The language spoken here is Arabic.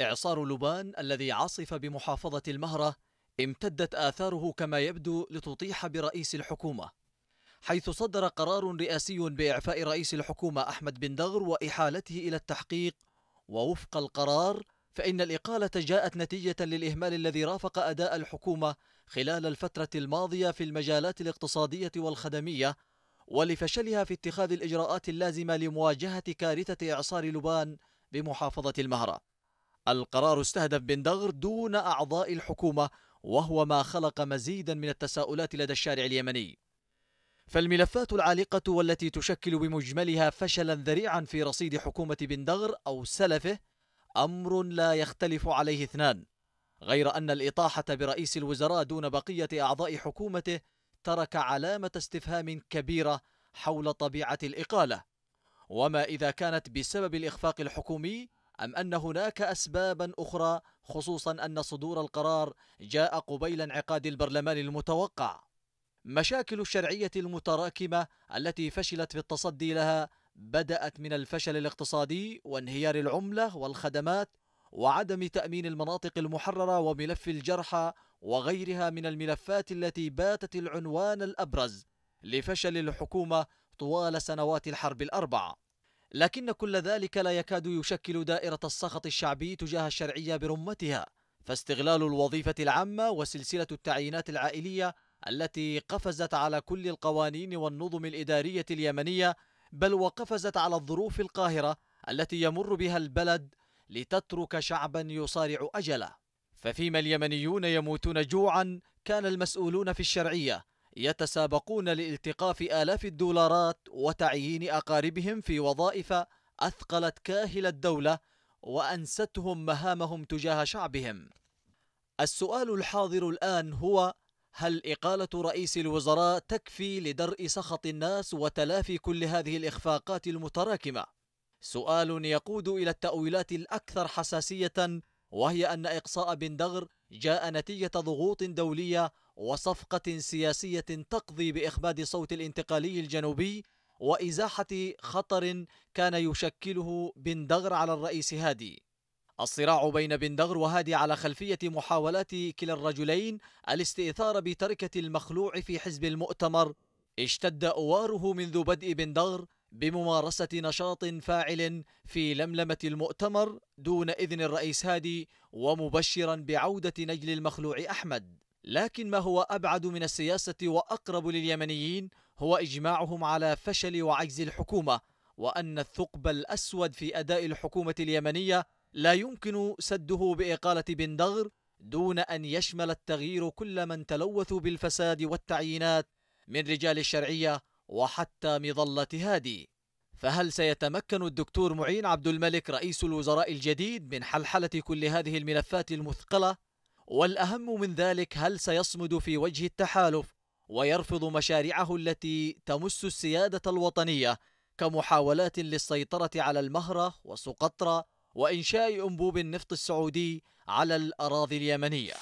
إعصار لبان الذي عصف بمحافظة المهرة امتدت آثاره كما يبدو لتطيح برئيس الحكومة حيث صدر قرار رئاسي بإعفاء رئيس الحكومة أحمد بن دغر وإحالته إلى التحقيق. ووفق القرار فإن الإقالة جاءت نتيجة للإهمال الذي رافق أداء الحكومة خلال الفترة الماضية في المجالات الاقتصادية والخدمية ولفشلها في اتخاذ الإجراءات اللازمة لمواجهة كارثة إعصار لبان بمحافظة المهرة. القرار استهدف بن دغر دون أعضاء الحكومة وهو ما خلق مزيدا من التساؤلات لدى الشارع اليمني. فالملفات العالقة والتي تشكل بمجملها فشلا ذريعا في رصيد حكومة بن دغر أو سلفه أمر لا يختلف عليه اثنان. غير أن الإطاحة برئيس الوزراء دون بقية أعضاء حكومته ترك علامة استفهام كبيرة حول طبيعة الإقالة. وما إذا كانت بسبب الإخفاق الحكومي أم أن هناك أسبابا أخرى خصوصا أن صدور القرار جاء قبيل انعقاد البرلمان المتوقع. مشاكل الشرعية المتراكمة التي فشلت في التصدي لها بدأت من الفشل الاقتصادي وانهيار العملة والخدمات وعدم تأمين المناطق المحررة وملف الجرحى وغيرها من الملفات التي باتت العنوان الأبرز لفشل الحكومة طوال سنوات الحرب الأربع لكن كل ذلك لا يكاد يشكل دائرة السخط الشعبي تجاه الشرعية برمتها فاستغلال الوظيفة العامة وسلسلة التعيينات العائلية التي قفزت على كل القوانين والنظم الإدارية اليمنية بل وقفزت على الظروف القاهرة التي يمر بها البلد لتترك شعبا يصارع أجله. ففيما اليمنيون يموتون جوعا كان المسؤولون في الشرعية يتسابقون لالتقاف آلاف الدولارات وتعيين أقاربهم في وظائف أثقلت كاهل الدولة وأنستهم مهامهم تجاه شعبهم السؤال الحاضر الآن هو هل إقالة رئيس الوزراء تكفي لدرء سخط الناس وتلافي كل هذه الإخفاقات المتراكمة؟ سؤال يقود إلى التأويلات الأكثر حساسية وهي أن إقصاء بن دغر جاء نتيجة ضغوط دولية وصفقة سياسية تقضي بإخماد صوت الانتقالي الجنوبي وإزاحة خطر كان يشكله بن دغر على الرئيس هادي. الصراع بين بن دغر وهادي على خلفية محاولات كلا الرجلين الاستئثار بتركة المخلوع في حزب المؤتمر اشتد أواره منذ بدء بن دغر بممارسة نشاط فاعل في لملمة المؤتمر دون إذن الرئيس هادي ومبشرا بعودة نجل المخلوع أحمد. لكن ما هو أبعد من السياسة وأقرب لليمنيين هو إجماعهم على فشل وعجز الحكومة وأن الثقب الأسود في أداء الحكومة اليمنية لا يمكن سده بإقالة بن دغر دون أن يشمل التغيير كل من تلوثوا بالفساد والتعيينات من رجال الشرعية وحتى مظلة هادي فهل سيتمكن الدكتور معين عبد الملك رئيس الوزراء الجديد من حلحلة كل هذه الملفات المثقلة؟ والأهم من ذلك هل سيصمد في وجه التحالف ويرفض مشاريعه التي تمس السيادة الوطنية كمحاولات للسيطرة على المهرة وسقطرى وإنشاء أنبوب النفط السعودي على الأراضي اليمنية؟